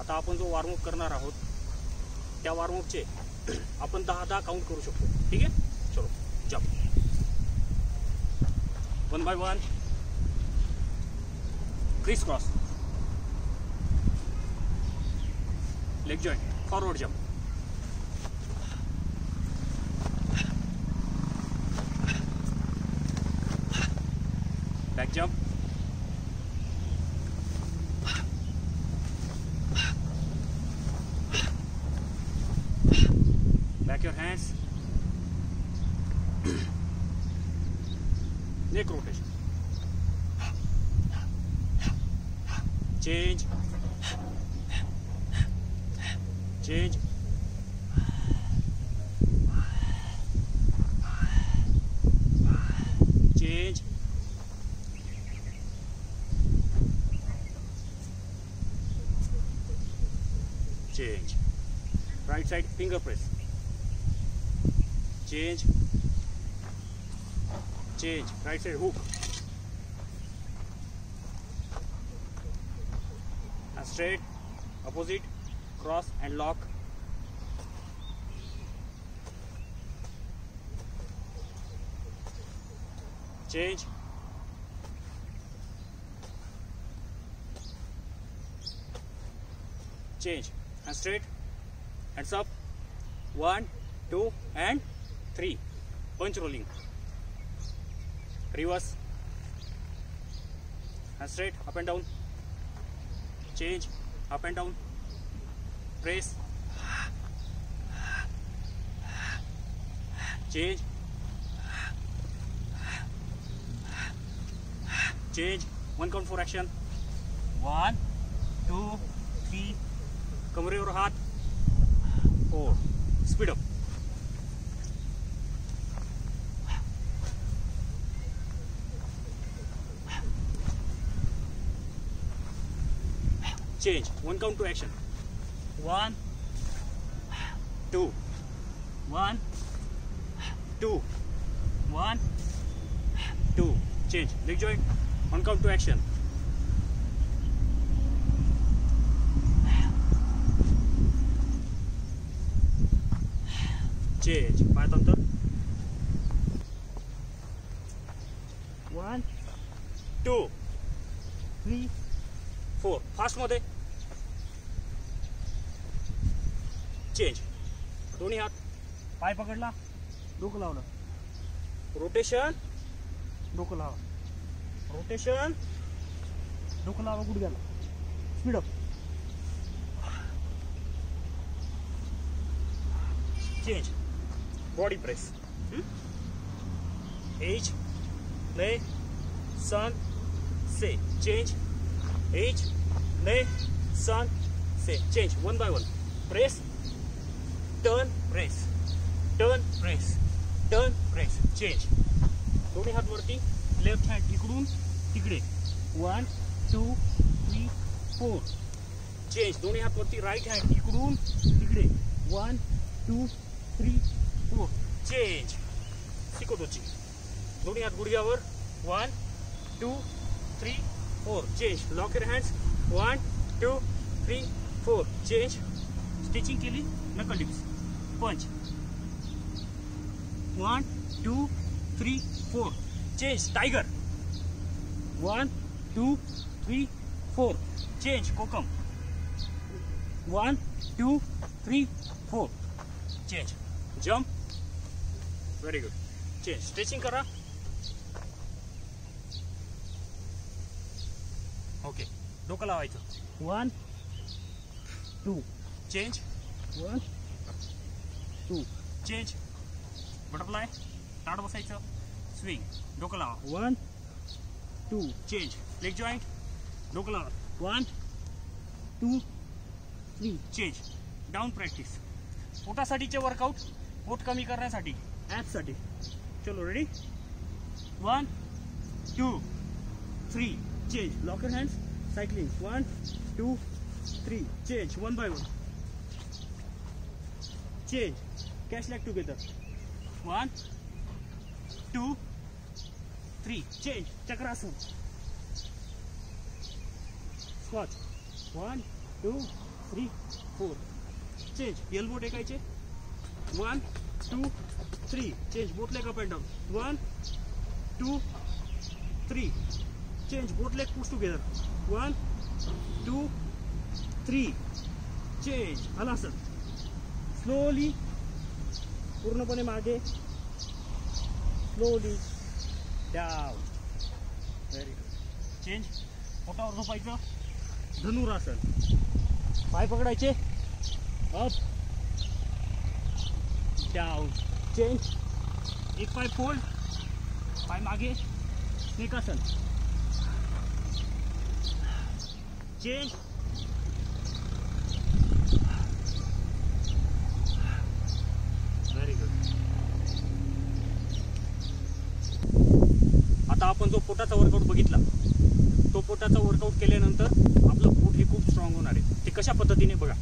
आता आपण जो वॉर्मअप करणार आहोत, त्या वॉर्मअपचे आपण दहा दहा काउंट करू शकतो. ठीक आहे? चलो jump one by one criss cross leg joint forward jump back jump. Back your hands. Neck rotation change. Change. Change. Change. Right side finger press change. Change. Right side hook. And straight. Opposite. Cross and lock. Change. Change. And straight. Hands up. One two and three punch rolling reverse straight up and down change up and down press change change one count four action one two three कमरे और हाथ और speed up change. One count to action. One, two, one, two, one, two. Change. Leg joint. One count to action. Change. Python One, two, three, four. Fast mode. Change दोन्ही हात पाय पकडला डोकं rotation डोकं लावा रोटेशन डोकं लावा गुडघ्याला change body press. Hmm? H, lay, sun, say. Change. H, lay, sun, say. Change. One by one. Turn, press. Turn, press. Turn, press. Change. दोन्ही हात वरती लेफ़्ट हँड इकडून तिकडे. One two three four change दोन्ही हात वरती right hand इकडून तिकडे. One two three four change शिकवतोची दोन्ही हात गुडघ्यावर. One two three four change lock your hands one two three four change stretching केली. Knuckle dips punch one two three four change tiger one two three four change kokum one two three four change jump very good change stretching करा okay डोकं लावायचं one two change one two change butterfly ताट बसायचं swing डोकं लावा. One two change leg joint डोकं लावा. One two three change down practice पोटासाठीचे workout पोट कमी करण्यासाठी. ॲपसाठी चलो ready one two three change lock your hands cycling one two three change one by one change cross leg together one two three change chakrasana scotch one two three four change elbow टेकायचे one two three change boat leg up and down one two three change boat leg push together one two three change halasana slowly पूर्णपणे मागे. Slowly डाव very good change पोटावर झोपायचं. धनुरासन पाय पकडायचे. Up down change एक पाय फोल्ड पाय मागे. स्नेकासन चेंज व्हेरी गुड आता आपण जो पोटाचा वर्कआउट बघितला तो पोटाचा वर्कआउट केल्यानंतर आपलं पोट हे खूप स्ट्रॉंग होणार आहे. ते कशा पद्धतीने बघा.